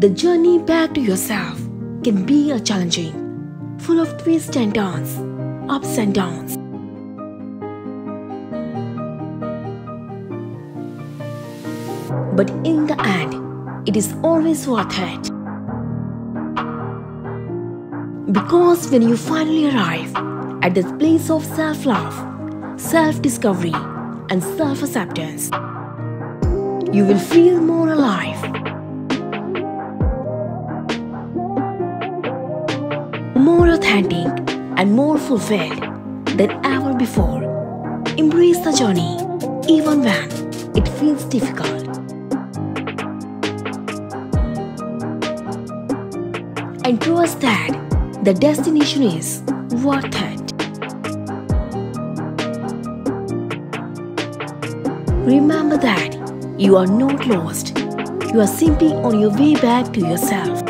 The journey back to yourself can be a challenging, full of twists and turns, ups and downs. But in the end, it is always worth it. Because when you finally arrive at this place of self love, self discovery, and self acceptance, you will feel more alive. More authentic and more fulfilled than ever before. Embrace the journey even when it feels difficult. And trust that the destination is worth it. Remember that you are not lost. You are simply on your way back to yourself.